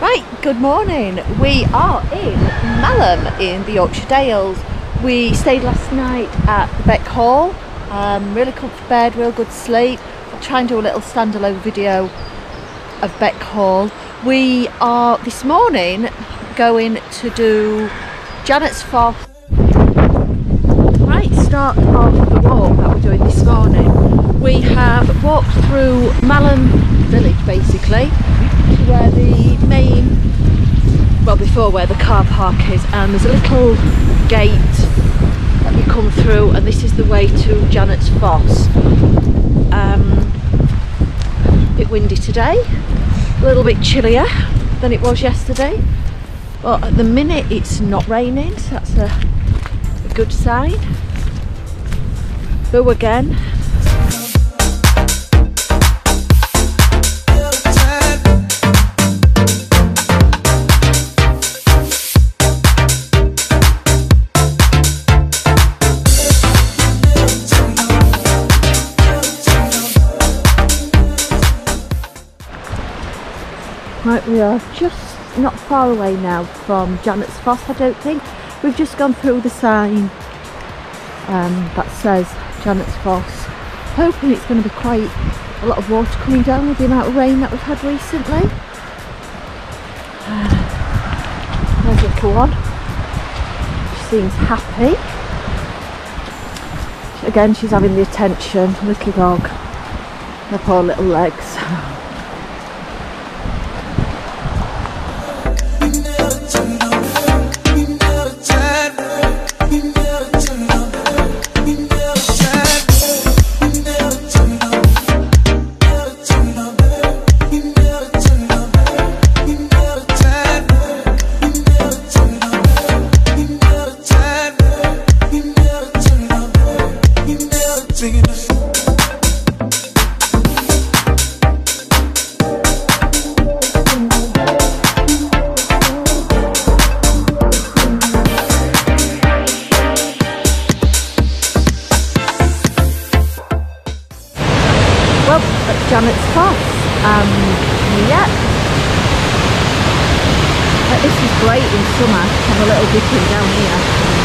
Right, good morning. We are in Malham in the Yorkshire Dales. We stayed last night at Beck Hall. Um, really comfortable bed, real good sleep. I'll try and do a little standalone video of Beck Hall. We are this morning going to do Janet's Foss. Right, start of the walk that we're doing this morning. Walked through Malham village basically to where the main well before where the car park is and there's a little gate that you come through and this is the way to Janet's Foss. Um, a bit windy today a little bit chillier than it was yesterday but at the minute it's not raining so that's a, a good sign. Boo again Right, we are just not far away now from Janet's Foss, I don't think. We've just gone through the sign um, that says Janet's Foss. Hoping it's going to be quite a lot of water coming down with the amount of rain that we've had recently. There's a little one. She seems happy. Again, she's having the attention. Little dog. Her poor little legs. at Janet's Foss. Um, yeah. But this is great in summer have a little dip in down here.